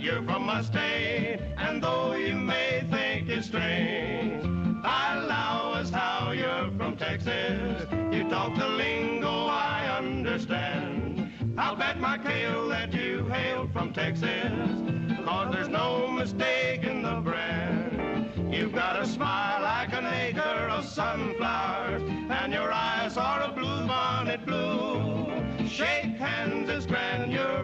that you're from my state, and though you may think it's strange, I allow as how you're from Texas. You talk the lingo I understand. I'll bet my tail that you hail from Texas, cause there's no mistaking the brand. You've got a smile like an acre of sunflowers, and your eyes are a blue bonnet blue. Shake hands, it's grand you're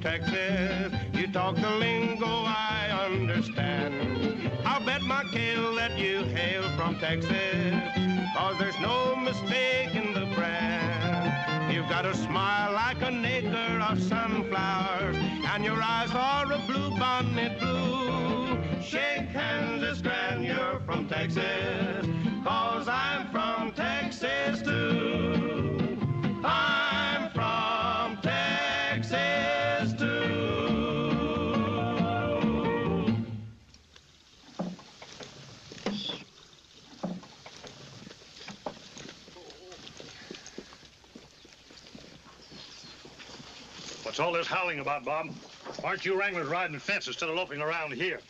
Texas. You talk the lingo I understand. I'll bet my kill that you hail from Texas. Cause there's no mistake in the brand. You've got a smile like an acre of sunflowers. And your eyes are a blue bonnet blue. Shake hands, it's grand you're from Texas. What's all this howling about, Bob? Aren't you wranglers riding fence instead of loping around here?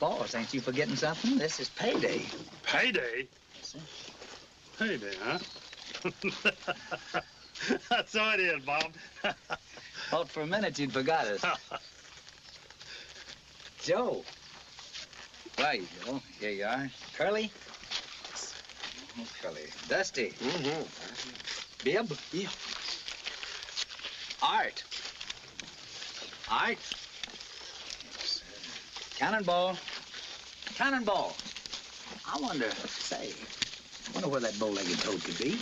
Boss, ain't you forgetting something? This is payday. Payday? Payday, huh? That's so it is, Bob. Thought for a minute you'd forgot us. Joe. Right, Joe. Here you are. Curly. Oh, Curly. Dusty. Mm-hmm. Bib. Yeah. Art. Art. Cannonball. Cannonball. I wonder, say, I wonder where that bow-legged toad could be.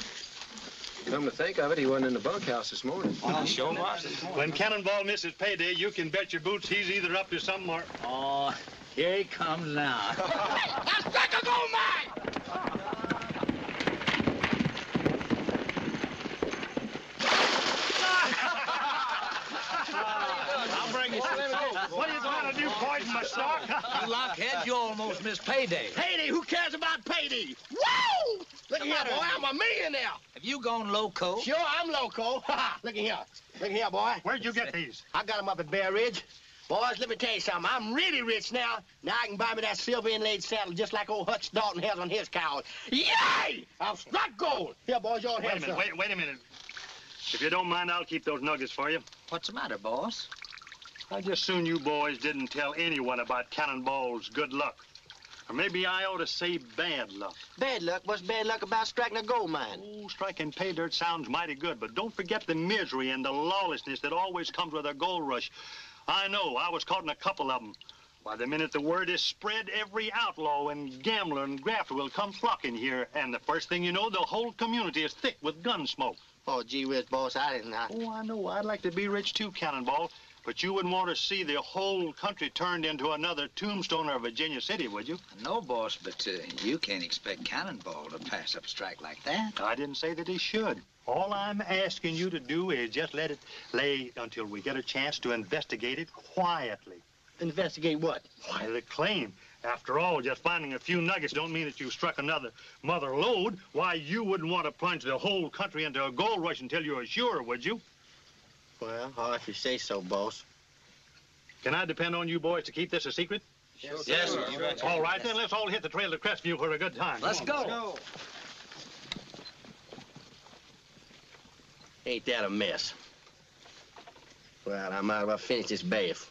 Come to think of it, he wasn't in the bunkhouse this morning. Oh, sure was. When Cannonball misses payday, you can bet your boots he's either up to something or... Oh, here he comes now. That's like a gold mine! I'll bring you some What are you going to do, poison my stock? You luckhead, you almost missed payday. Payday, who cares about payday? Woo! Look at here, boy, I'm a millionaire. Have you gone loco? Sure, I'm loco. Look at here. Look at here, boy. Where'd you get these? I got 'em up at Bear Ridge. Boys, let me tell you something. I'm really rich now. Now I can buy me that silver inlaid saddle just like old Hutch Dalton has on his cows. Yay! I've struck gold. Here, boys, you all Wait a minute, wait, wait a minute. If you don't mind, I'll keep those nuggets for you. What's the matter, boss? I just soon you boys didn't tell anyone about Cannonball's good luck. Or maybe I ought to say bad luck. Bad luck? What's bad luck about striking a gold mine? Oh, striking pay dirt sounds mighty good, but don't forget the misery and the lawlessness that always comes with a gold rush. I know, I was caught in a couple of them. Why, the minute the word is spread, every outlaw and gambler and grafter will come flocking here, and the first thing you know, the whole community is thick with gun smoke. Oh, gee whiz, boss, I didn't. I... Oh, I know. I'd like to be rich too, Cannonball. But you wouldn't want to see the whole country turned into another Tombstone or Virginia City, would you? No, boss, but uh, you can't expect Cannonball to pass up a strike like that. I didn't say that he should. All I'm asking you to do is just let it lay until we get a chance to investigate it quietly. Investigate what? Why, the claim. After all, just finding a few nuggets don't mean that you've struck another mother lode. Why, you wouldn't want to plunge the whole country into a gold rush until you were sure, would you? Well, oh, if you say so, boss. Can I depend on you boys to keep this a secret? Yes, yes sir. You betcha. All right, then let's all hit the trail to Crestview for a good time. Let's Come on. go. Ain't that a mess? Well, I might as well finish this bath.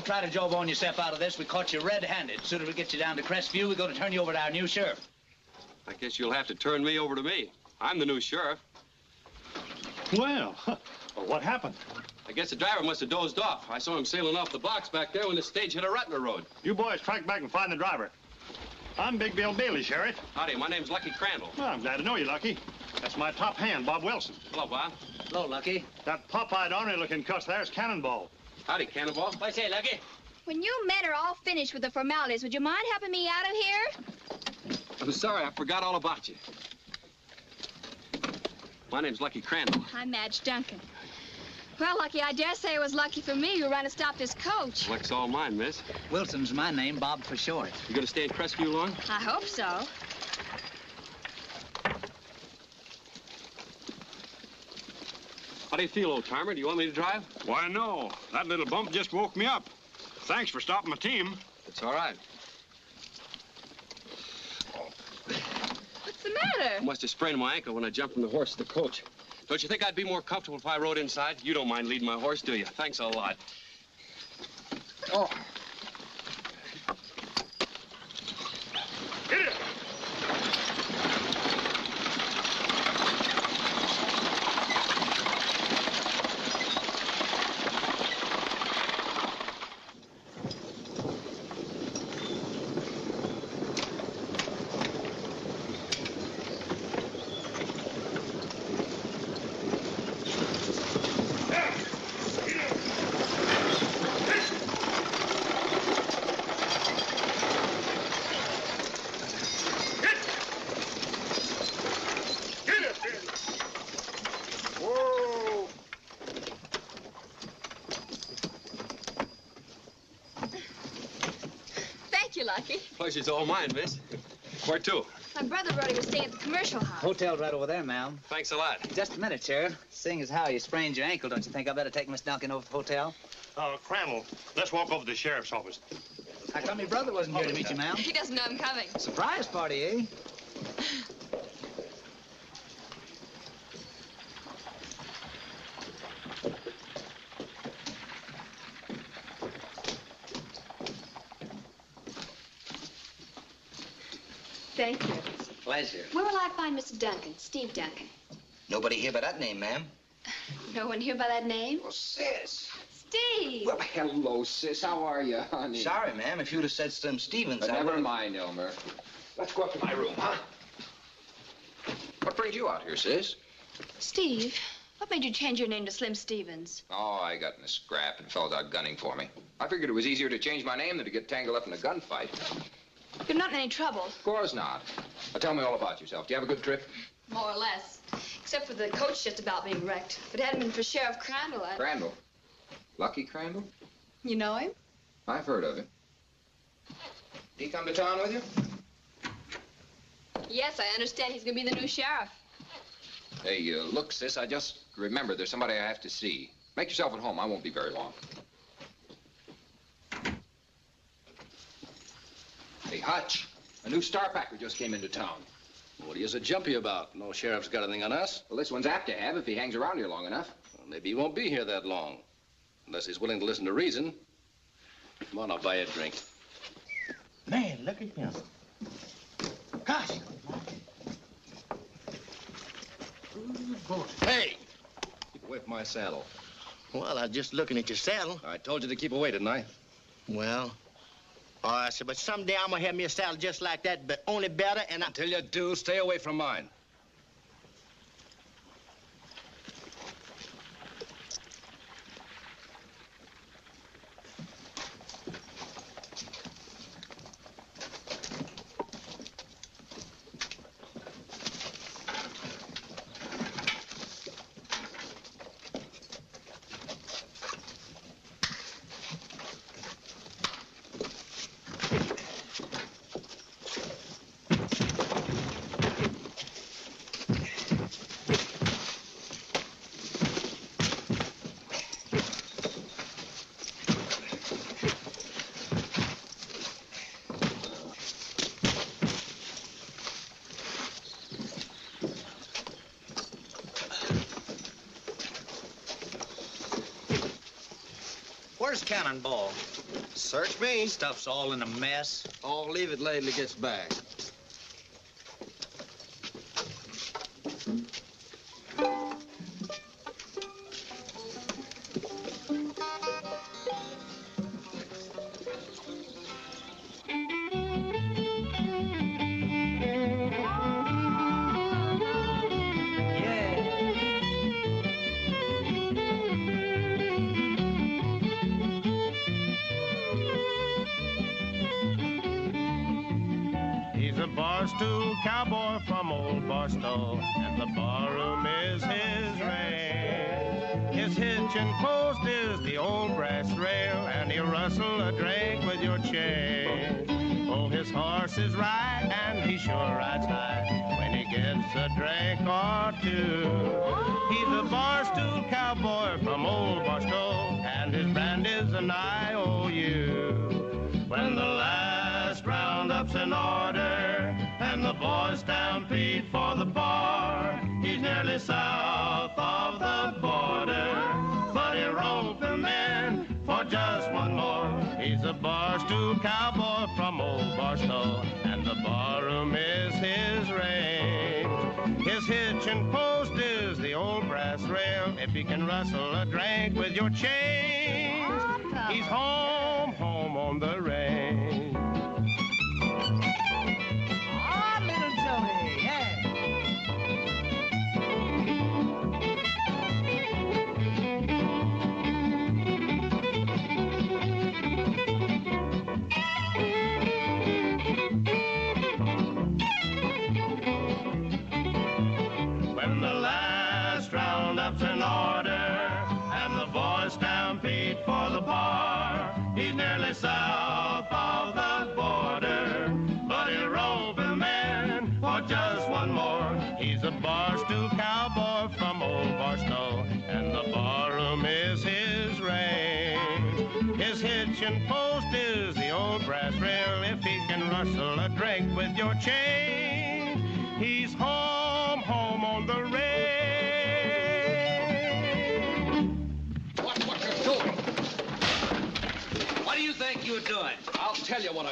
Don't try to jawbone yourself out of this. We caught you red-handed. Soon as we get you down to Crestview, we're going to turn you over to our new sheriff. I guess you'll have to turn me over to me. I'm the new sheriff. Well, well, what happened? I guess the driver must have dozed off. I saw him sailing off the box back there when the stage hit a rut in the road. You boys track back and find the driver. I'm Big Bill Bailey, Sheriff. Howdy, my name's Lucky Crandall. Well, I'm glad to know you, Lucky. That's my top hand, Bob Wilson. Hello, Bob. Hello, Lucky. That pop-eyed ornery-looking cuss there's Cannonball. Howdy, Cannonball. What say, Lucky? When you men are all finished with the formalities, would you mind helping me out of here? I'm sorry, I forgot all about you. My name's Lucky Crandall. I'm Madge Duncan. Well, Lucky, I dare say it was lucky for me who ran and stopped this coach. Luck's all mine, miss. Wilson's my name, Bob for short. You gonna stay in Crestview long? I hope so. Do you feel, old timer? Do you want me to drive? Why, no. That little bump just woke me up. Thanks for stopping my team. It's all right. What's the matter? I must have sprained my ankle when I jumped from the horse to the coach. Don't you think I'd be more comfortable if I rode inside? You don't mind leading my horse, do you? Thanks a lot. Oh. Pleasure's all mine, miss. Where to? My brother wrote he was staying at the commercial house. Hotel's right over there, ma'am. Thanks a lot. Just a minute, Sheriff. Seeing as how you sprained your ankle, don't you think I better take Miss Duncan over to the hotel? Uh, Crandall, let's walk over to the sheriff's office. How come your brother wasn't here to meet you, ma'am? He doesn't know I'm coming. Surprise party, eh? Thank you. Pleasure. Where will I find Mr. Duncan? Steve Duncan. Nobody here by that name, ma'am. No one here by that name? Well, sis. Steve! Well, hello, sis. How are you, honey? Sorry, ma'am. If you'd have said Slim Stevens, But I never would've- mind, Elmer. Let's go up to my room, huh? What brings you out here, sis? Steve, what made you change your name to Slim Stevens? Oh, I got in a scrap and fellow's out gunning for me. I figured it was easier to change my name than to get tangled up in a gunfight. You're not in any trouble. Of course not. Now tell me all about yourself. Do you have a good trip? More or less. Except for the coach just about being wrecked. If it hadn't been for Sheriff Crandall, I... Crandall. Lucky Crandall? You know him? I've heard of him. Did he come to town with you? Yes, I understand he's gonna be the new sheriff. Hey, uh, look, sis, I just remembered there's somebody I have to see. Make yourself at home. I won't be very long. Hey, Hutch, a new star packer just came into town. What are you so jumpy about? No sheriff's got anything on us. Well, this one's apt to have if he hangs around here long enough. Well, maybe he won't be here that long. Unless he's willing to listen to reason. Come on, I'll buy you a drink. Man, look at him. Gosh. Hey! Keep away from my saddle. Well, I was just looking at your saddle. I told you to keep away, didn't I? Well, all right, sir, but someday I'm gonna have me a saddle just like that, but only better, and I... Until you do, stay away from mine. Where's Cannonball? Search me. Stuff's all in a mess. Oh, leave it late till he gets back. The stampede for the bar, he's nearly south of the border, but he'll rope him in for just one more. He's a barstool cowboy from old Barstow, and the barroom is his range. His hitching post is the old brass rail. If he can rustle a drink with your chains, he's home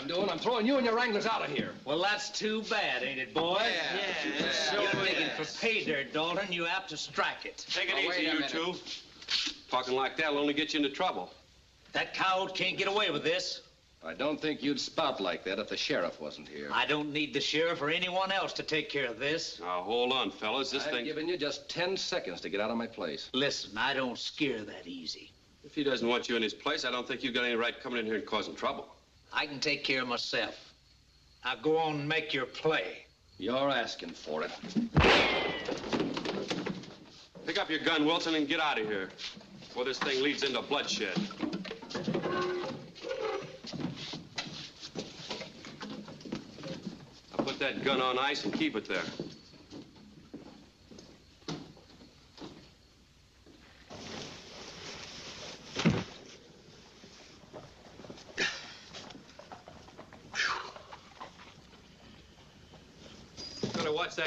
doing. I'm throwing you and your wranglers out of here. Well, that's too bad, ain't it, boys? Yeah. Yeah. You're digging for pay dirt, Dalton. You apt to strike it. Take it Oh, easy, you minute. two. Talking like that'll only get you into trouble. That coyote can't get away with this. I don't think you'd spout like that if the sheriff wasn't here. I don't need the sheriff or anyone else to take care of this. Now, hold on, fellas. This I've thing... given you just ten seconds to get out of my place. Listen, I don't scare that easy. If he doesn't want you in his place, I don't think you've got any right coming in here and causing trouble. I can take care of myself. Now go on and make your play. You're asking for it. Pick up your gun, Wilson, and get out of here. Before this thing leads into bloodshed. Now put that gun on ice and keep it there.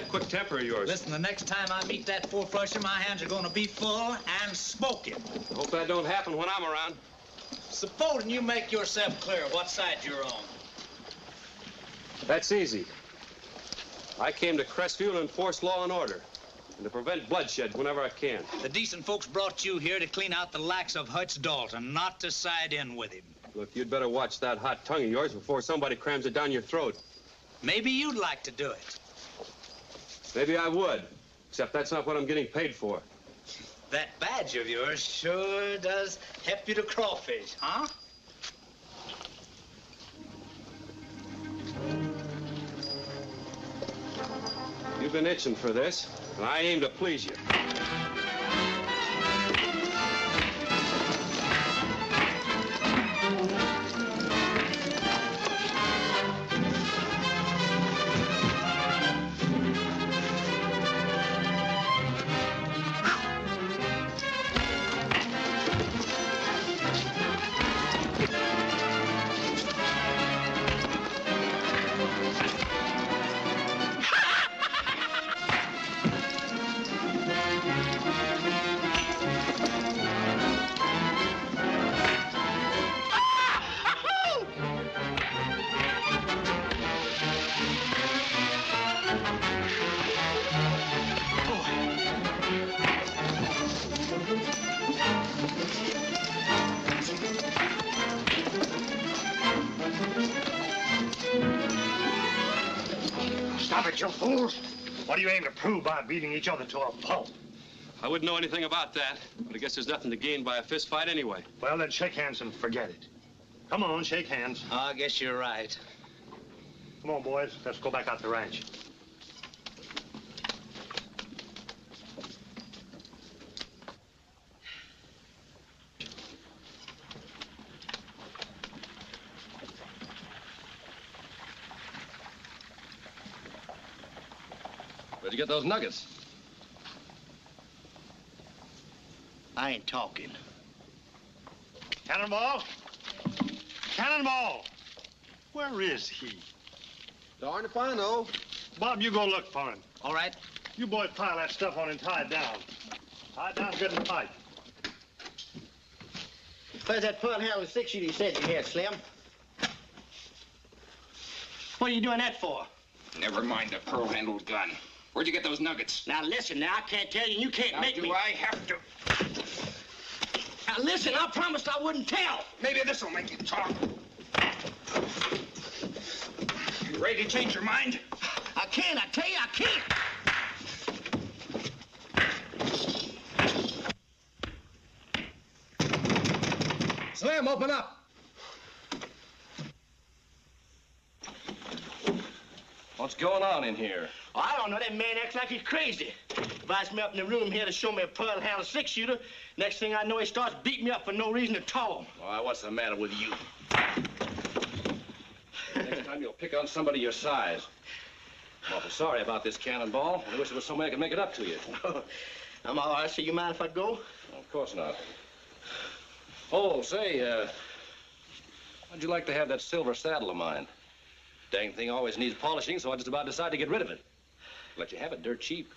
That quick temper of yours. Listen, the next time I meet that four-flusher, my hands are going to be full and smoking. Hope that don't happen when I'm around. Supposing you make yourself clear what side you're on. That's easy. I came to Crestview to enforce law and order, and to prevent bloodshed whenever I can. The decent folks brought you here to clean out the lacks of Hutch Dalton, not to side in with him. Look, you'd better watch that hot tongue of yours before somebody crams it down your throat. Maybe you'd like to do it. Maybe I would, except that's not what I'm getting paid for. That badge of yours sure does help you to crawfish, huh? You've been itching for this, and I aim to please you. What do you aim to prove by beating each other to a pulp? I wouldn't know anything about that, but I guess there's nothing to gain by a fist fight anyway. Well, then shake hands and forget it. Come on, shake hands. Oh, I guess you're right. Come on, boys. Let's go back out to the ranch. Get those nuggets? I ain't talking. Cannonball! Cannonball! Where is he? Darn if I know. Bob, you go look for him. All right. You boys pile that stuff on and tie it down. Tie it down good and tight. Where's that pearl handle six shooter you said you had, Slim? What are you doing that for? Never mind the pearl-handled gun. Where'd you get those nuggets? Now listen, now I can't tell you, and you can't Now, make do me. I have to? Now listen, I promised I wouldn't tell. Maybe this'll make you talk. You ready to change your mind? I can't. I tell you, I can't. Slim, open up. What's going on in here? Oh, I don't know. That man acts like he's crazy. Invites me up in the room here to show me a pearl handle six shooter. Next thing I know, he starts beating me up for no reason at all. Why, what's the matter with you? Next time you'll pick on somebody your size. I'm awful sorry about this Cannonball. I wish there was some way I could make it up to you. I'm all right. So you mind if I go? Of course not. Oh, say, uh, how'd you like to have that silver saddle of mine? Dang thing always needs polishing, so I just about decided to get rid of it. Let you have it dirt cheap.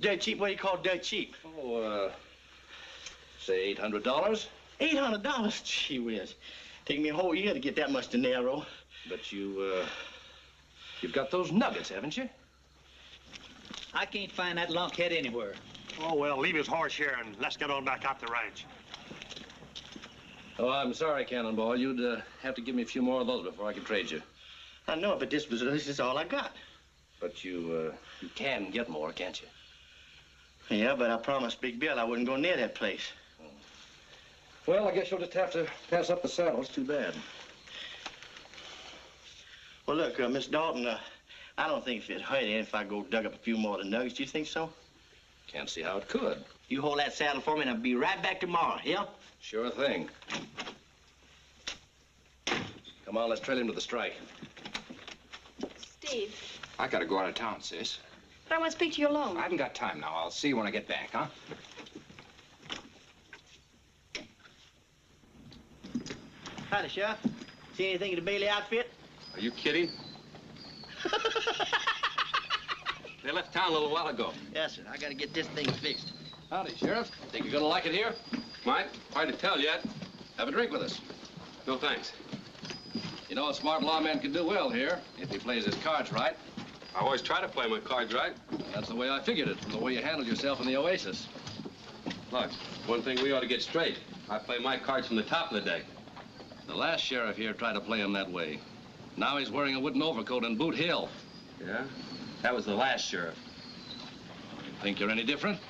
Dirt cheap? What do you call dirt cheap? Oh, uh, say $800. Eight hundred dollars. Gee whiz. Take me a whole year to get that much dinero. But you, uh, you've got those nuggets, haven't you? I can't find that lunkhead anywhere. Oh, well, leave his horse here and let's get on back out the ranch. Oh, I'm sorry, Cannonball. You'd uh, have to give me a few more of those before I could trade you. I know, but this was this is all I got. But you, uh, you can get more, can't you? Yeah, but I promised Big Bill I wouldn't go near that place. Well, I guess you'll just have to pass up the saddle. It's too bad. Well, look, uh, Miss Dalton, uh, I don't think it'd hurt any if I go dug up a few more of the nuggets. Do you think so? Can't see how it could. You hold that saddle for me, and I'll be right back tomorrow. Yeah? Sure thing. Come on, let's trail him to the strike. Steve, I gotta go out of town, sis. but I want to speak to you alone. I haven't got time now. I'll see you when I get back, huh? Howdy, Sheriff. See anything in the Bailey outfit? Are you kidding? they left town a little while ago. Yes, sir. I gotta get this thing fixed. Howdy, Sheriff. Think you're gonna like it here? Might. Hard to tell yet. Have a drink with us. No thanks. You know, a smart lawman can do well here if he plays his cards right. I always try to play my cards right. That's the way I figured it, from the way you handled yourself in the Oasis. Look, one thing we ought to get straight. I play my cards from the top of the deck. The last sheriff here tried to play him that way. Now he's wearing a wooden overcoat in Boot Hill. Yeah? That was the last sheriff. Think you're any different?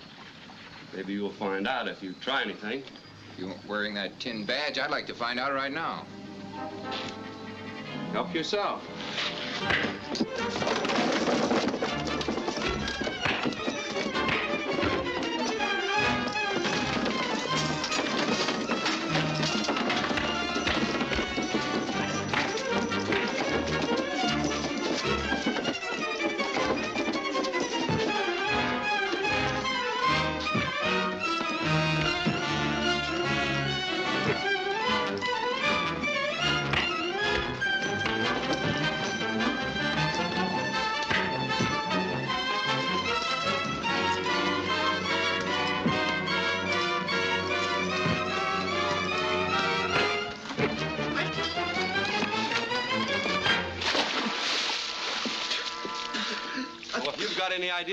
Maybe you'll find out if you try anything. You weren't wearing that tin badge? I'd like to find out right now. Help yourself.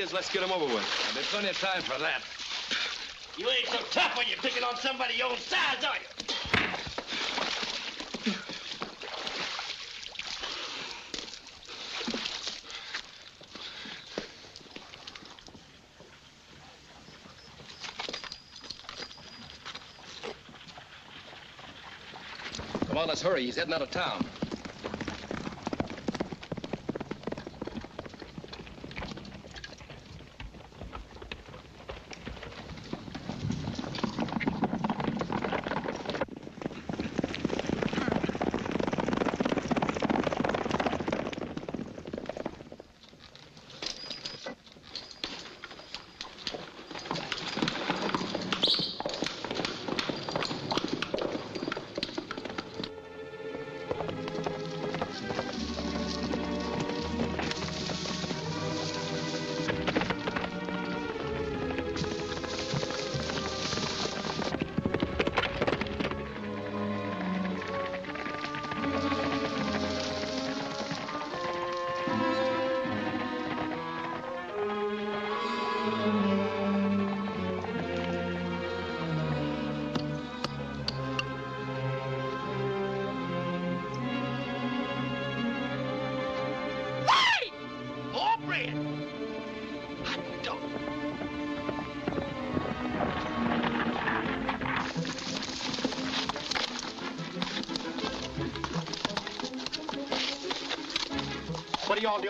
is, let's get him over with. There'll plenty of time for that. You ain't so tough when you're picking on somebody your own size, are you? Come on, let's hurry. He's heading out of town.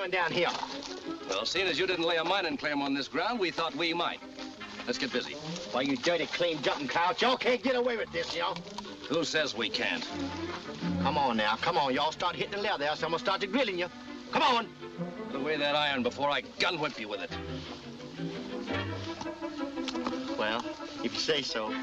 What are y'all doing down here? Well, seeing as you didn't lay a mining claim on this ground, we thought we might. Let's get busy. Why, you dirty, clean jumping coyotes, y'all can't get away with this, y'all. Who says we can't? Come on now, come on. Y'all start hitting the leather, else I'm gonna start to grilling you. Come on. Put away that iron before I gun whip you with it. Well, if you say so.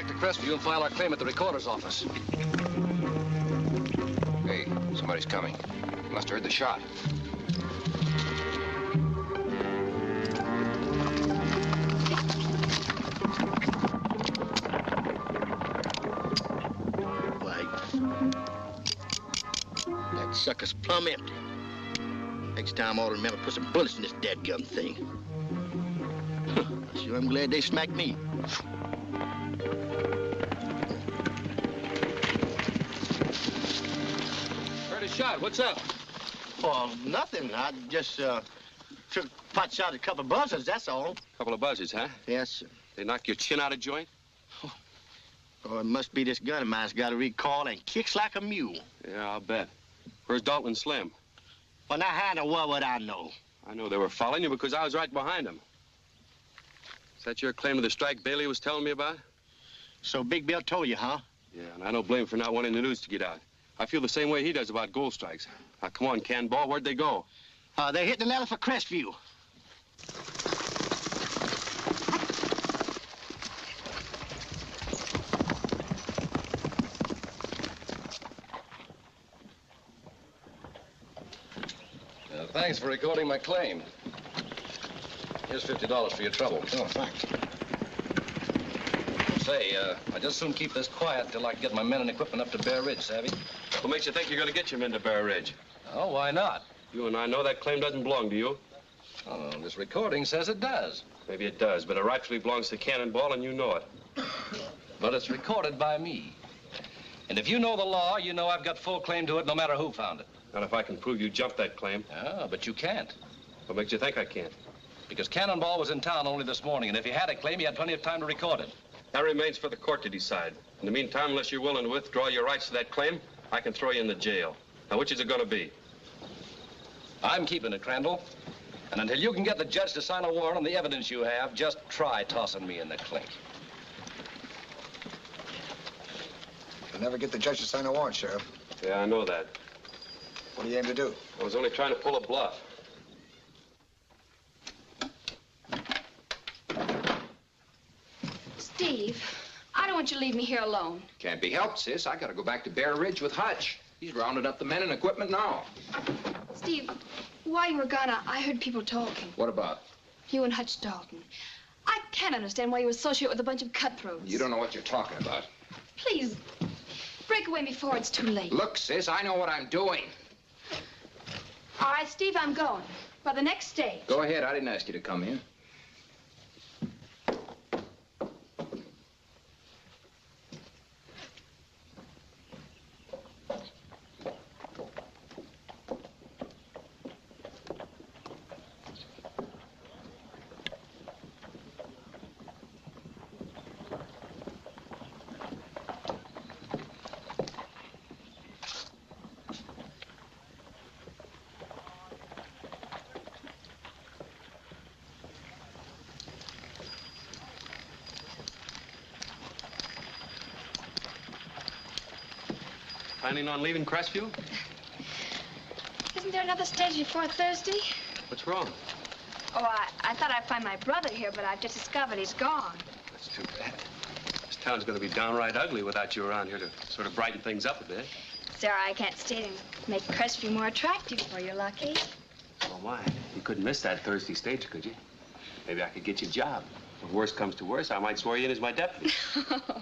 Back to Crestview and file our claim at the recorder's office. Hey, somebody's coming. Must have heard the shot. That sucker's plumb empty. Next time I ought to remember to put some bullets in this dead gun thing. sure I'm glad they smacked me. What's up? Well, nothing. I just uh, took pot shot a couple of buzzards, that's all. Couple of buzzards, huh? Yes, sir. They knock your chin out of joint? Oh, it must be this gun of mine's got a recall and kicks like a mule. Yeah, I'll bet. Where's Dalton Slim? Well, now, how in the world would I know? I know they were following you because I was right behind them. Is that your claim to the strike Bailey was telling me about? So Big Bill told you, huh? Yeah, and I don't blame him for not wanting the news to get out. I feel the same way he does about gold strikes. Now, come on, Cannonball, where'd they go? Uh, they're hitting the ladder for Crestview. Uh, thanks for recording my claim. Here's $50 for your trouble. Oh, thanks. Say, uh, I just soon keep this quiet until I can get my men and equipment up to Bear Ridge, savvy? What makes you think you're going to get your men to Bear Ridge? Oh, why not? You and I know that claim doesn't belong to you. Oh, this recording says it does. Maybe it does, but it rightfully belongs to Cannonball, and you know it. But it's recorded by me. And if you know the law, you know I've got full claim to it no matter who found it. Not if I can prove you jumped that claim. Ah, but you can't. What makes you think I can't? Because Cannonball was in town only this morning, and if he had a claim, he had plenty of time to record it. That remains for the court to decide. In the meantime, unless you're willing to withdraw your rights to that claim, I can throw you in the jail. Now, which is it going to be? I'm keeping it, Crandall. And until you can get the judge to sign a warrant on the evidence you have, just try tossing me in the clink. You'll never get the judge to sign a warrant, Sheriff. Yeah, I know that. What do you aim to do? I was only trying to pull a bluff. Steve, I don't you leave me here alone. Can't be helped, sis. I gotta go back to Bear Ridge with Hutch. He's rounded up the men and equipment now. Steve, While you were gone, I- I heard people talking. What about? You and Hutch Dalton. I can't understand why you associate with a bunch of cutthroats. You don't know what you're talking about. Please, break away before it's too late. Look, sis, I know what I'm doing. All right, Steve, I'm going. By the next stage. Go ahead. I didn't ask you to come here. Planning on leaving Crestview? Isn't there another stage before Thursday? What's wrong? Oh, I, I thought I'd find my brother here, but I've just discovered he's gone. That's too bad. This town's going to be downright ugly without you around here to sort of brighten things up a bit. Sarah, I can't stay to make Crestview more attractive for you, Lucky. Well, why? You couldn't miss that Thursday stage, could you? Maybe I could get you a job. If worst comes to worst, I might swear you in as my deputy.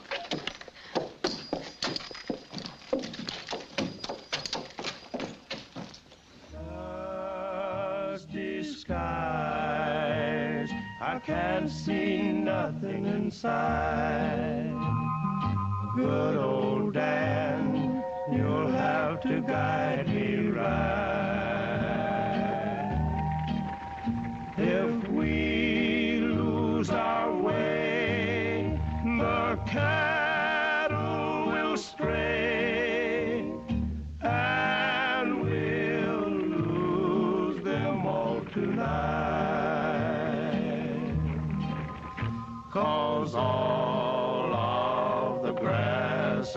inside. Good old Dan, you'll have to guide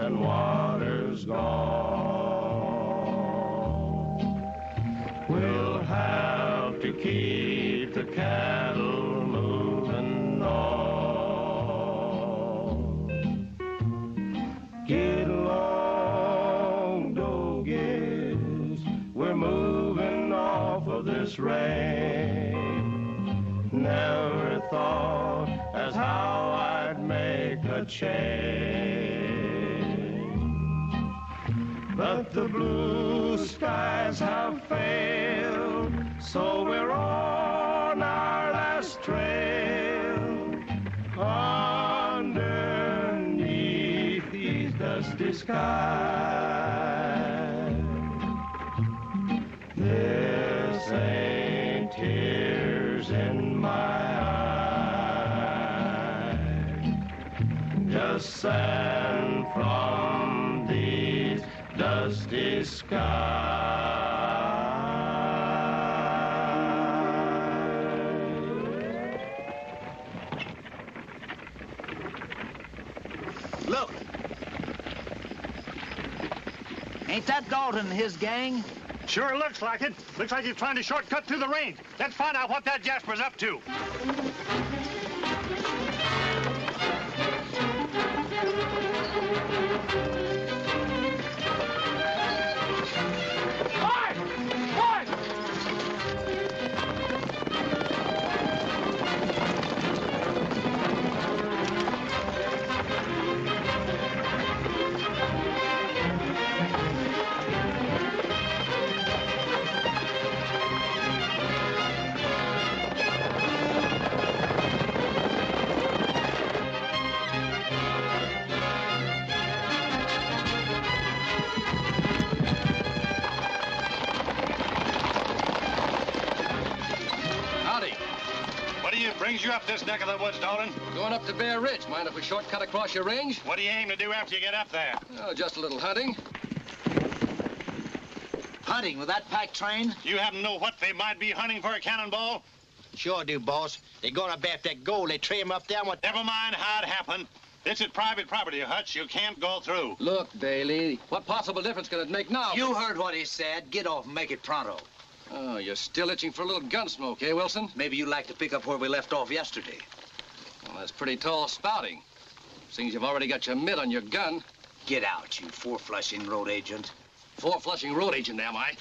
and water's gone. We'll have to keep the cattle moving on. Get along, doggies. We're moving off of this rain. Never thought as how I'd make a change. The blue skies have failed, so we're on our last trail. Underneath these dusty skies. This ain't tears in my eyes, just sand skies. Look. Ain't that Dalton and his gang? Sure looks like it. Looks like he's trying to shortcut through the range. Let's find out what that Jasper's up to. Brings you up this neck of the woods, Dalton? Going up to Bear Ridge. Mind if we shortcut across your range? What do you aim to do after you get up there? Oh, just a little hunting. Hunting with that pack train? You happen to know what they might be hunting for a cannonball? Sure do, boss. They're going up after that gold. They tray him up there. What? Never mind how it happened. This is private property, Hutch. You can't go through. Look, Bailey, what possible difference can it make now? You heard what he said. Get off and make it pronto. Oh, you're still itching for a little gun smoke, eh, Wilson? Maybe you'd like to pick up where we left off yesterday. Well, that's pretty tall spouting. Seems you've already got your mitt on your gun. Get out, you four-flushing road agent. Four flushing road agent, am I?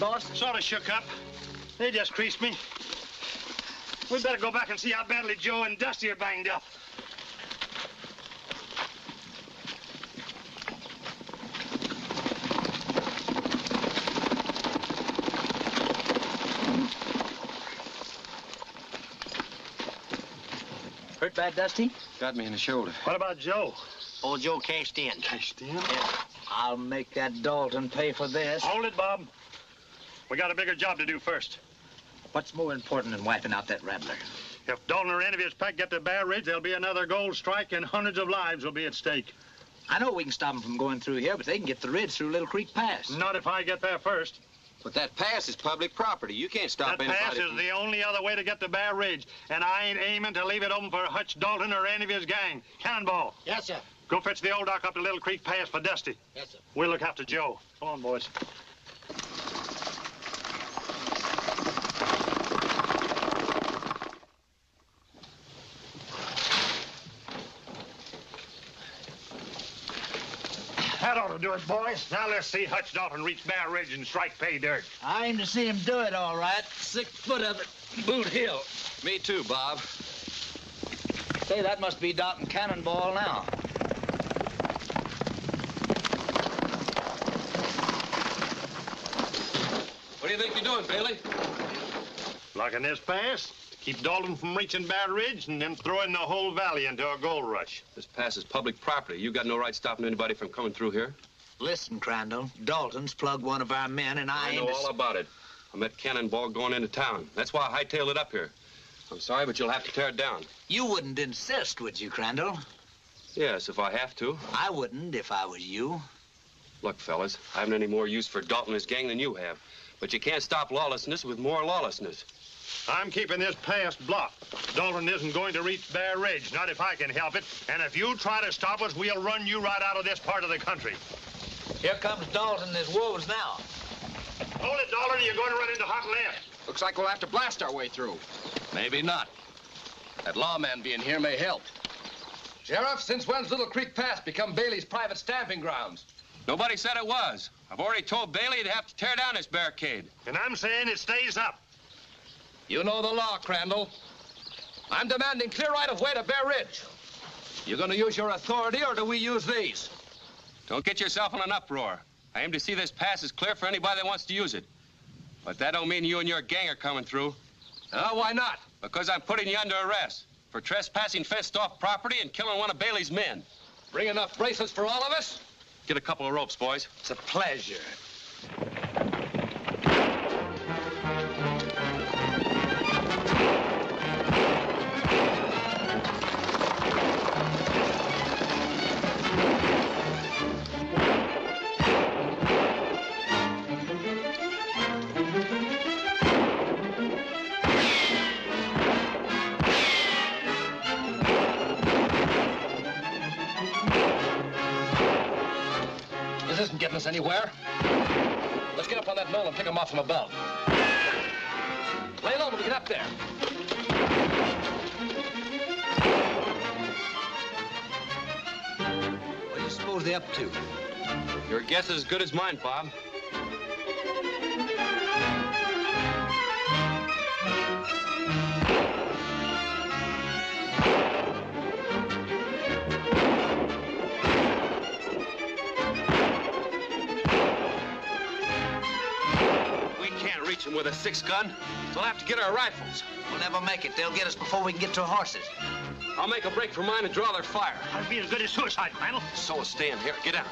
Right, boss? Sort of shook up. They just creased me. We better go back and see how badly Joe and Dusty are banged up. Hurt bad, Dusty? Got me in the shoulder. What about Joe? Old Joe cashed in. Cashed in? Yeah. I'll make that Dalton pay for this. Hold it, Bob. We got a bigger job to do first. What's more important than wiping out that rattler? If Dalton or any of his pack get to Bear Ridge, there'll be another gold strike and hundreds of lives will be at stake. I know we can stop them from going through here, but they can get the ridge through Little Creek Pass. Not if I get there first. But that pass is public property. You can't stop that anybody. That pass is from- the only other way to get to Bear Ridge, and I ain't aiming to leave it open for Hutch Dalton or any of his gang. Cannonball, Yes, sir. go fetch the old doc up to Little Creek Pass for Dusty. Yes, sir. We'll look after Joe. Come on, boys. That ought to do it, boys. Now let's see Hutch Dalton reach Bear Ridge and strike pay dirt. I aim to see him do it, all right. Six foot of it, Boot Hill. Me too, Bob. Say, that must be Dalton Cannonball now. What do you think you're doing, Bailey? Blocking this pass to keep Dalton from reaching Bear Ridge and then throwing the whole valley into a gold rush. This pass is public property. You got no right stopping anybody from coming through here. Listen, Crandall, Dalton's plugged one of our men, and I, I aim know to... all about it. I met Cannonball going into town. That's why I hightailed it up here. I'm sorry, but you'll have to tear it down. You wouldn't insist, would you, Crandall? Yes, if I have to. I wouldn't if I was you. Look, fellas, I haven't any more use for Dalton and his gang than you have. But you can't stop lawlessness with more lawlessness. I'm keeping this pass blocked. Dalton isn't going to reach Bear Ridge, not if I can help it. And if you try to stop us, we'll run you right out of this part of the country. Here comes Dalton and his wolves now. Hold it, Dalton, or you're going to run into hot lead. Looks like we'll have to blast our way through. Maybe not. That lawman being here may help. Sheriff, since when's Little Creek Pass become Bailey's private stamping grounds? Nobody said it was. I've already told Bailey he'd have to tear down this barricade. And I'm saying it stays up. You know the law, Crandall. I'm demanding clear right of way to Bear Ridge. You gonna use your authority, or do we use these? Don't get yourself in an uproar. I aim to see this pass is clear for anybody that wants to use it. But that don't mean you and your gang are coming through. Uh, why not? Because I'm putting you under arrest for trespassing fenced-off property and killing one of Bailey's men. Bring enough bracelets for all of us? Get a couple of ropes, boys. It's a pleasure. Anywhere. Let's get up on that knoll and pick them off from above. Lay low till we get up there. What do you suppose they're up to? Your guess is as good as mine, Bob. With a six-gun, so we'll have to get our rifles. We'll never make it. They'll get us before we can get to our horses. I'll make a break for mine and draw their fire. That'd be as good as suicide, Crandall. So is staying here. Get out.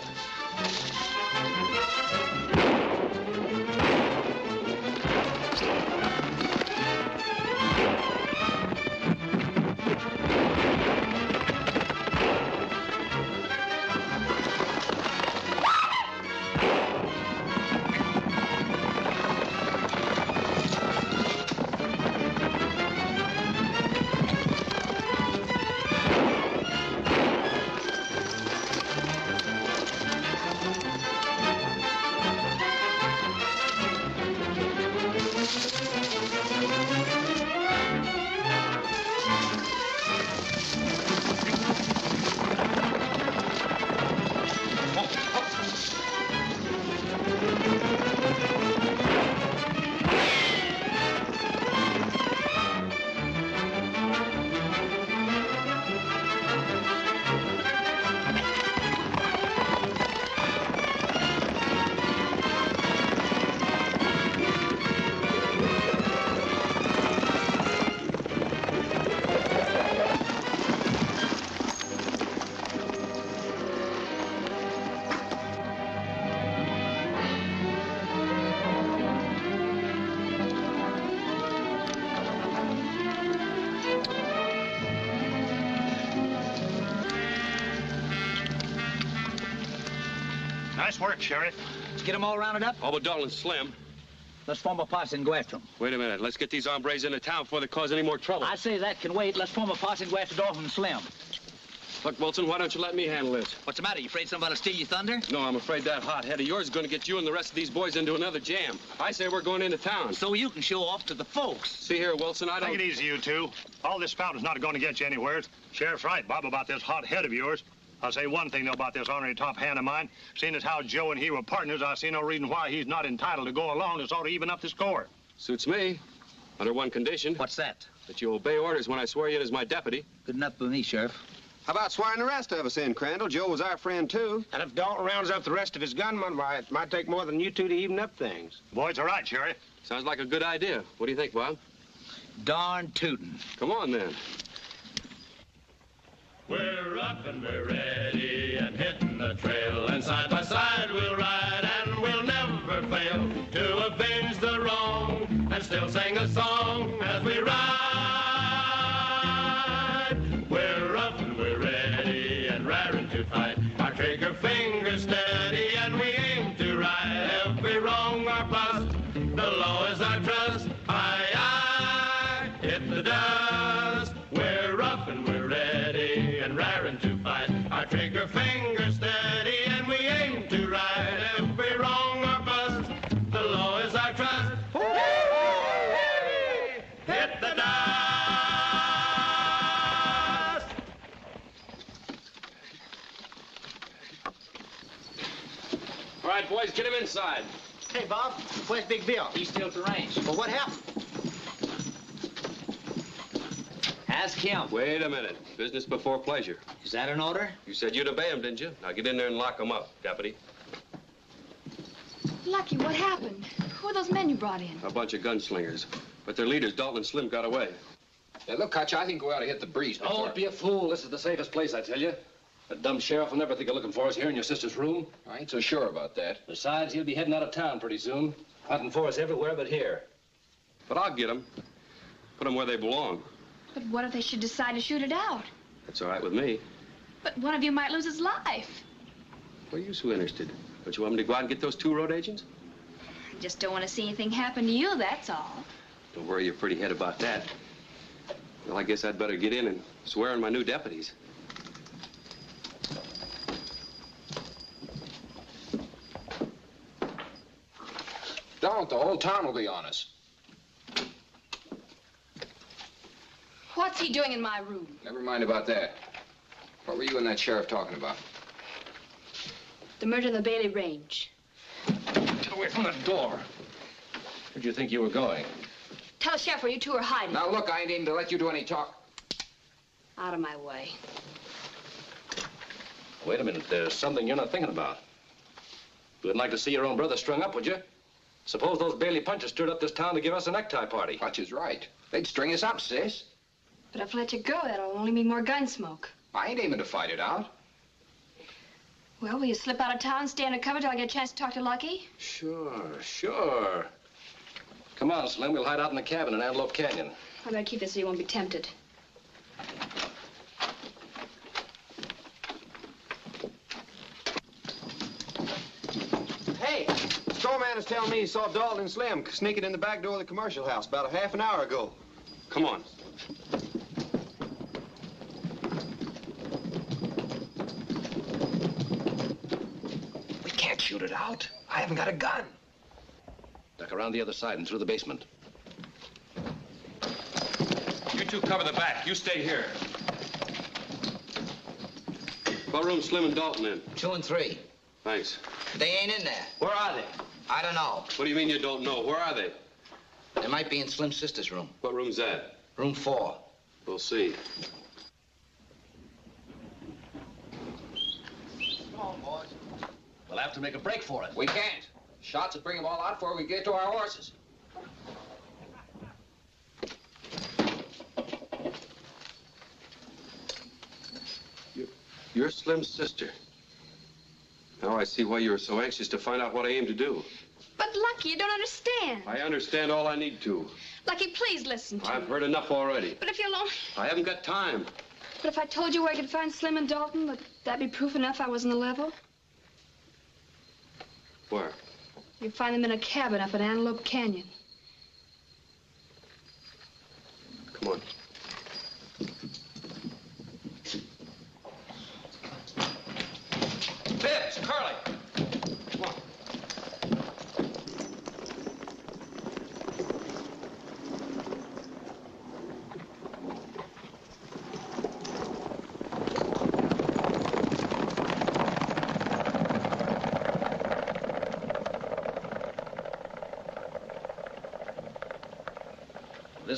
Nice work, Sheriff. Let's get them all rounded up. All but Dalton and Slim. Let's form a posse and go after them. Wait a minute. Let's get these hombres into town before they cause any more trouble. I say that can wait. Let's form a posse and go after Dalton and Slim. Look, Wilson, why don't you let me handle this? What's the matter? You afraid somebody will steal your thunder? No, I'm afraid that hot head of yours is going to get you and the rest of these boys into another jam. I say we're going into town. So you can show off to the folks. See here, Wilson, I don't... Take it easy, you two. All this spout is not going to get you anywhere. Sheriff's right, Bob, about this hot head of yours. I'll say one thing, though, about this honorary top hand of mine. Seeing as how Joe and he were partners, I see no reason why he's not entitled to go along. It's ought to even up the score. Suits me. Under one condition. What's that? That you obey orders when I swear you in as my deputy. Good enough for me, Sheriff. How about swearing the rest of us in, Crandall? Joe was our friend, too. And if Dalton rounds up the rest of his gunmen, why, it might take more than you two to even up things. The boys are right, Sheriff. Sounds like a good idea. What do you think, Bob? Darn tootin'. Come on, then. We're up and we're ready and hitting the trail, and side by side we'll ride and we'll never fail to avenge the wrong and still sing a song as we ride. We're up and we're ready and raring to fight. Get him inside. Hey, Bob, where's Big Bill? He's still at the range. Well, what happened? Ask him. Wait a minute. Business before pleasure. Is that an order? You said you'd obey him, didn't you? Now get in there and lock him up, deputy. Lucky, what happened? Who are those men you brought in? A bunch of gunslingers. But their leaders, Dalton and Slim, got away. Hey, look, Hutch, I think we ought to hit the breeze before... Don't be a fool. This is the safest place, I tell you. That dumb sheriff will never think of looking for us here in your sister's room. I ain't so sure about that. Besides, he'll be heading out of town pretty soon, hunting for us everywhere but here. But I'll get them. Put them where they belong. But what if they should decide to shoot it out? That's all right with me. But one of you might lose his life. What are you so interested? Don't you want me to go out and get those two road agents? I just don't want to see anything happen to you, that's all. Don't worry your pretty head about that. Well, I guess I'd better get in and swear in my new deputies. Don't, the whole town will be on us. What's he doing in my room? Never mind about that. What were you and that sheriff talking about? The murder in the Bailey Range. Get away from that door. Where'd you think you were going? Tell the sheriff where you two are hiding. Now, look, I ain't aiming to let you do any talk. Out of my way. Wait a minute. There's something you're not thinking about. You wouldn't like to see your own brother strung up, would you? Suppose those Bailey punchers stirred up this town to give us a necktie party. Hutch is right. They'd string us up, sis. But if I let you go, that'll only mean more gun smoke. I ain't aiming to fight it out. Well, will you slip out of town and stay undercover till I get a chance to talk to Lucky? Sure, sure. Come on, Slim. We'll hide out in the cabin in Antelope Canyon. I better keep it so you won't be tempted. Hey, store man is telling me he saw Dalton and Slim sneaking in the back door of the commercial house about a half an hour ago. Come on. We can't shoot it out. I haven't got a gun. Duck around the other side and through the basement. You two cover the back. You stay here. What room Slim and Dalton in? Two and three. Thanks. They ain't in there. Where are they? I don't know. What do you mean you don't know? Where are they? They might be in Slim's sister's room. What room's that? Room four. We'll see. Come on, boys. We'll have to make a break for it. We can't. Shots will bring them all out before we get to our horses. You're Slim's sister. Now I see why you were so anxious to find out what I aim to do. But Lucky, you don't understand. I understand all I need to. Lucky, please listen to I've me. heard enough already. But if you'll only... I haven't got time. But if I told you where I could find Slim and Dalton, would that be proof enough I was on the level? Where? You'd find them in a cabin up in Antelope Canyon. Come on. Bibbs, Curly. Come on.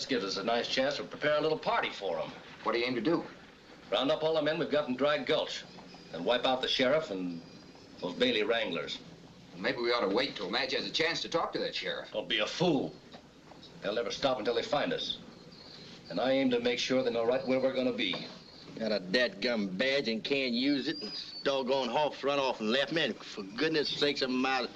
This gives us a nice chance to prepare a little party for them. What do you aim to do? Round up all the men we've got in Dry Gulch and wipe out the sheriff and those Bailey Wranglers. Maybe we ought to wait till Madge has a chance to talk to that sheriff. Don't be a fool. They'll never stop until they find us. And I aim to make sure they know right where we're gonna be. Got a dead gum badge and can't use it. And doggone Hawks run off and left me. And for goodness sakes, I'm out.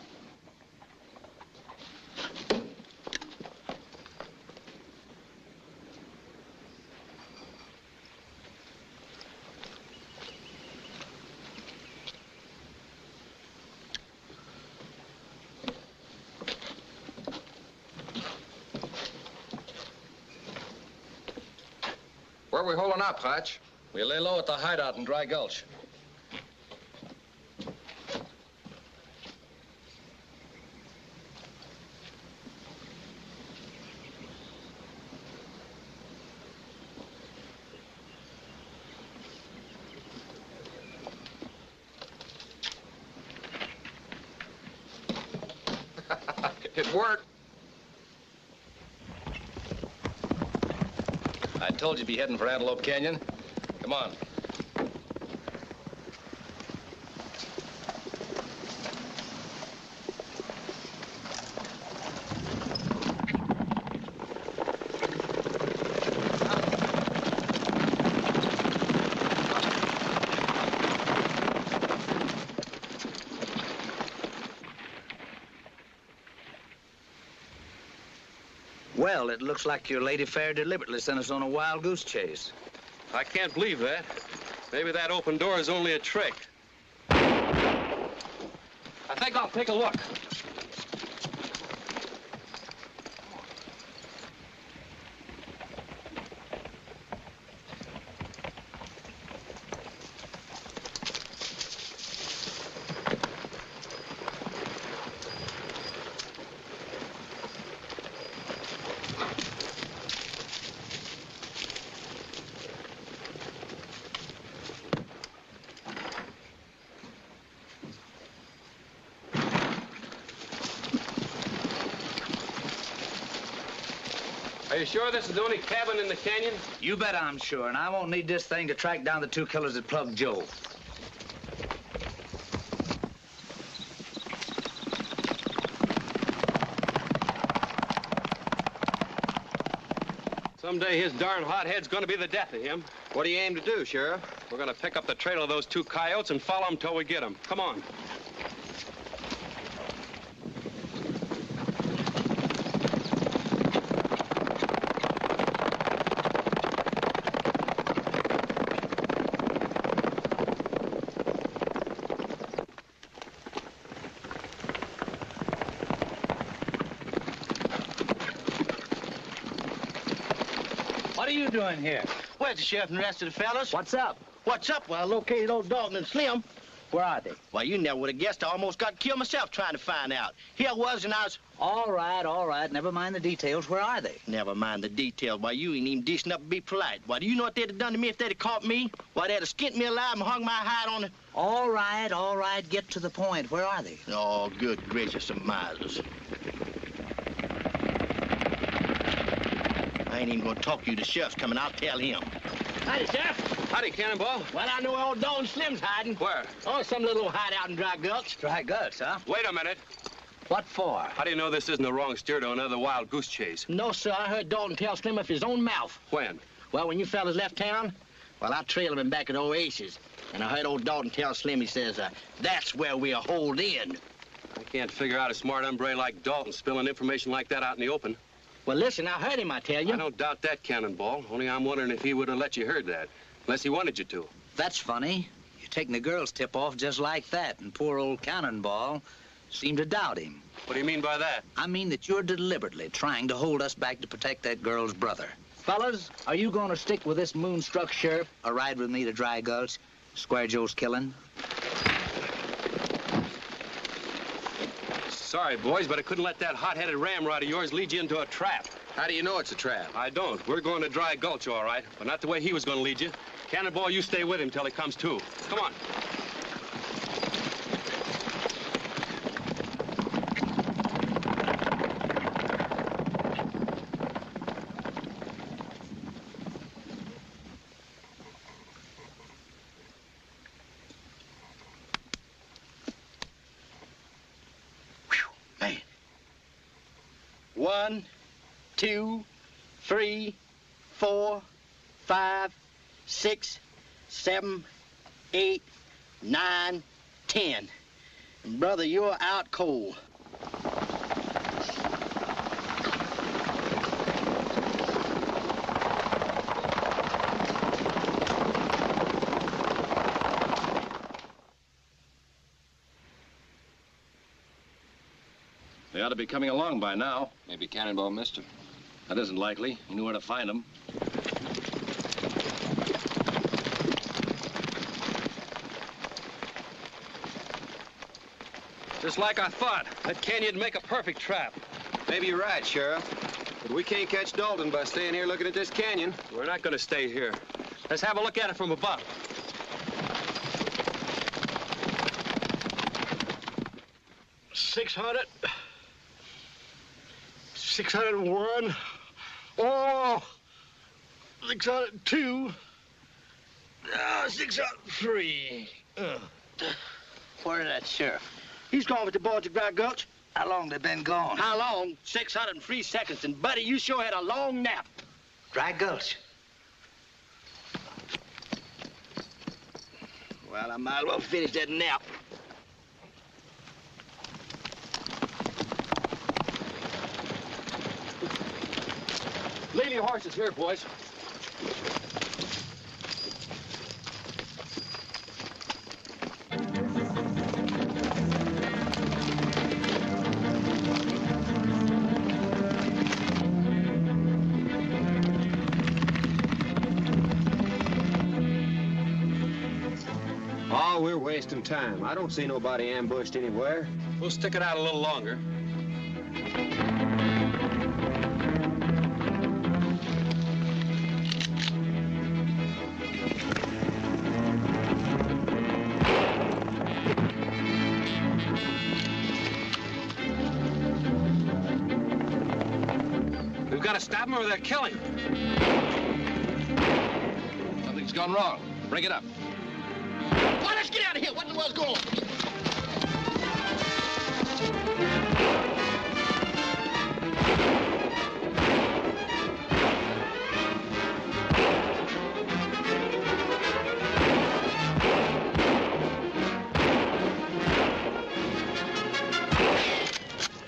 Where are we holding up, Hutch? We lay low at the hideout in Dry Gulch. it worked. Told you to be heading for Antelope Canyon. Come on. Well, it looks like your lady fair deliberately sent us on a wild goose chase. I can't believe that. Maybe that open door is only a trick. I think I'll take a look. You sure this is the only cabin in the canyon? You bet I'm sure, and I won't need this thing to track down the two killers that plugged Joe. Someday his darn hot head's gonna be the death of him. What do you aim to do, Sheriff? We're gonna pick up the trail of those two coyotes and follow them till we get them. Come on. You doing here? Where's the sheriff and the rest of the fellas? What's up? What's up? Well, I located old Dalton and Slim. Where are they? Well, you never would have guessed I almost got killed myself trying to find out. Here I was, and I was... All right, all right. Never mind the details. Where are they? Never mind the details. Why, you ain't even decent enough to be polite. Why, do you know what they'd have done to me if they'd have caught me? Why, they'd have skinned me alive and hung my hide on the... All right, all right. Get to the point. Where are they? Oh, good gracious of miles. Ain't even gonna talk to you. The sheriff's coming. I'll tell him. Howdy, Sheriff. Howdy, Cannonball. Well, I know where old Dalton Slim's hiding. Where? Oh, some little hideout in Dry Gulch. Dry Gulch, huh? Wait a minute. What for? How do you know this isn't the wrong steer to another wild goose chase? No, sir. I heard Dalton tell Slim of his own mouth. When? Well, when you fellas left town, well, I trailed him back at Oasis. And I heard old Dalton tell Slim, he says, uh, that's where we're holed in. I can't figure out a smart hombre like Dalton spilling information like that out in the open. Well, listen, I heard him, I tell you. I don't doubt that, Cannonball. Only I'm wondering if he would have let you heard that. Unless he wanted you to. That's funny. You're taking the girl's tip off just like that, and poor old Cannonball seem to doubt him. What do you mean by that? I mean that you're deliberately trying to hold us back to protect that girl's brother. Fellas, are you going to stick with this moonstruck sheriff or ride with me to Dry Gulch? Square Joe's killing? Sorry, boys, but I couldn't let that hot-headed ramrod of yours lead you into a trap. How do you know it's a trap? I don't. We're going to Dry Gulch, all right, but not the way he was going to lead you. Cannonball, you stay with him till he comes to. Come on. One, two, three, four, five, six, seven, eight, nine, ten. And brother, you're out cold. Ought to be coming along by now. Maybe Cannonball missed him. That isn't likely. He knew where to find him. Just like I thought. That canyon'd make a perfect trap. Maybe you're right, Sheriff. But we can't catch Dalton by staying here looking at this canyon. We're not going to stay here. Let's have a look at it from above. Six hundred. Six hundred and one. Oh, six hundred and two. Uh, six hundred and three. Uh. Where's that sheriff? He's gone with the boys at Dry Gulch. How long they been gone? How long? 603 seconds. And, buddy, you sure had a long nap. Dry Gulch. Well, I might as well finish that nap. Your horses here, boys. Oh, we're wasting time. I don't see nobody ambushed anywhere. We'll stick it out a little longer. Got to stop them or they're killing. Something's gone wrong. Break it up. Why, let's get out of here. What in the world's going on?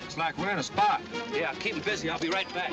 Looks like we're in a spot. Yeah, keep keep 'em busy. I'll be right back.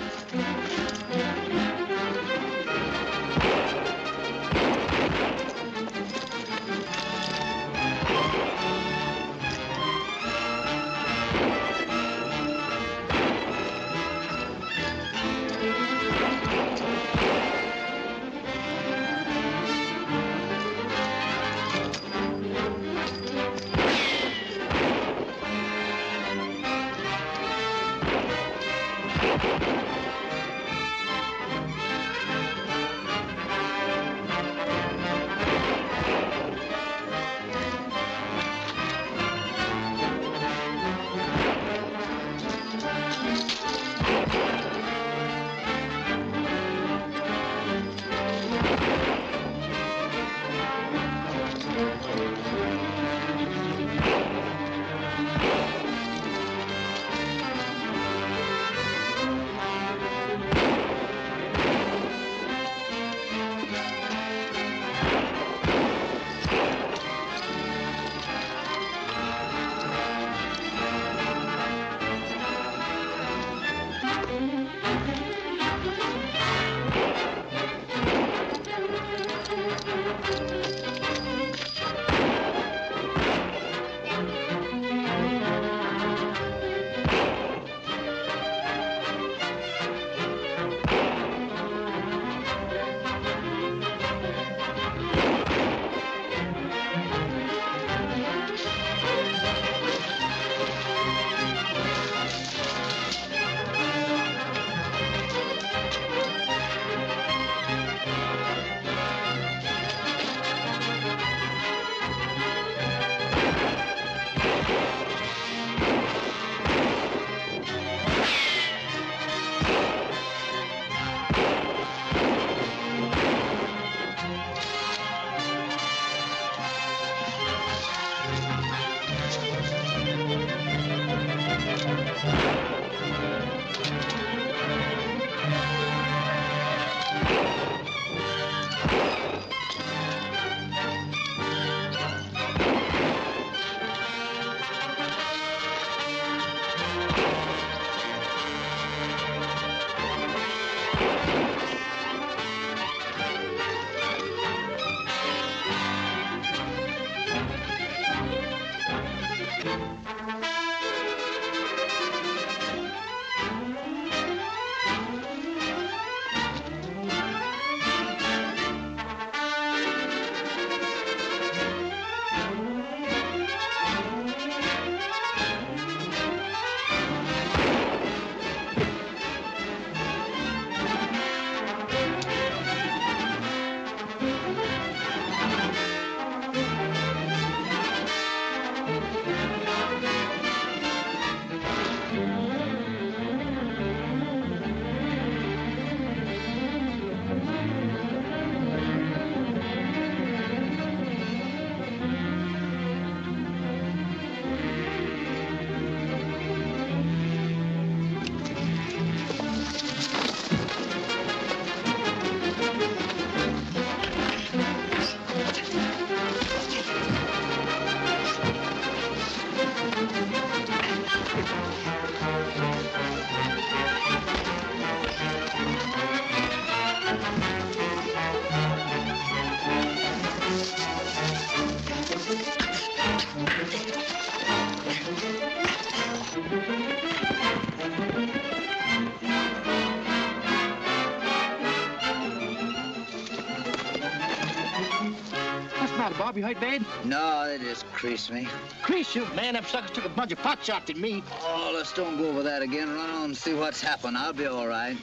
What's the matter, Bob? You hurt bad? No, they just creased me. Crease you, man. Them suckers took a bunch of pot shots at me. Oh, let's don't go over that again. Run on and see what's happened. I'll be all right.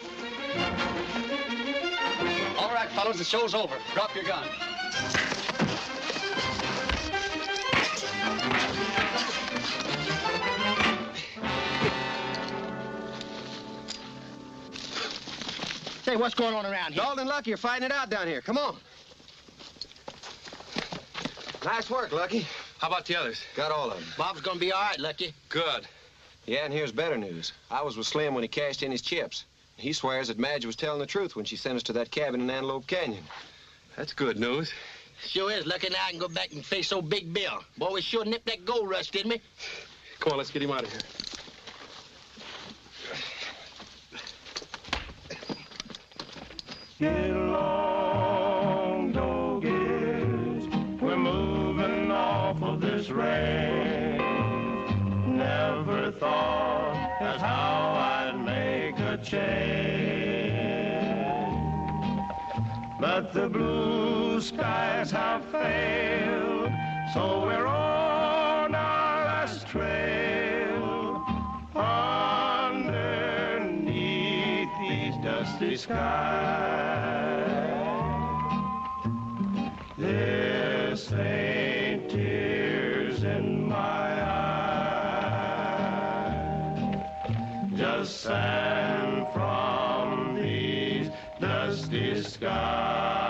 All right, fellows, the show's over. Drop your gun. Say, what's going on around here? Dalton and Lucky are fighting it out down here. Come on. Nice work, Lucky. How about the others? Got all of them. Bob's gonna be all right, Lucky. Good. Yeah, and here's better news. I was with Slim when he cashed in his chips. He swears that Madge was telling the truth when she sent us to that cabin in Antelope Canyon. That's good news. Sure is. Lucky now I can go back and face old Big Bill. Boy, we sure nipped that gold rush, didn't we? Come on, let's get him out of here. Get range. Never thought as how I'd make a change. But the blue skies have failed, so we're on our last trail. Underneath these dusty skies. This ain't just sand from these dusty skies.